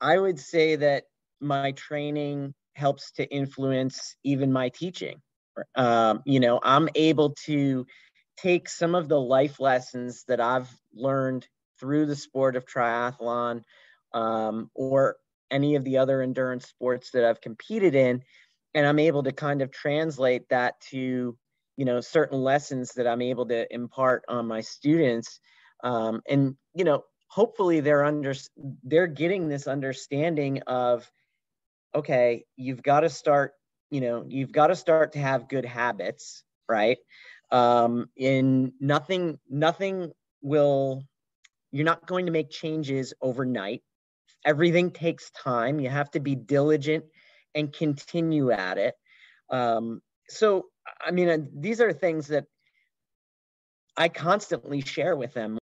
I would say that my training helps to influence even my teaching. Um, you know, I'm able to take some of the life lessons that I've learned through the sport of triathlon um, or any of the other endurance sports that I've competed in, and I'm able to kind of translate that to you know certain lessons that I'm able to impart on my students, um, and you know hopefully they're under they're getting this understanding of okay you've got to start you know you've got to start to have good habits right? Um in nothing nothing will you're not going to make changes overnight. Everything takes time. You have to be diligent and continue at it. Um so i mean uh, these are things that i constantly share with them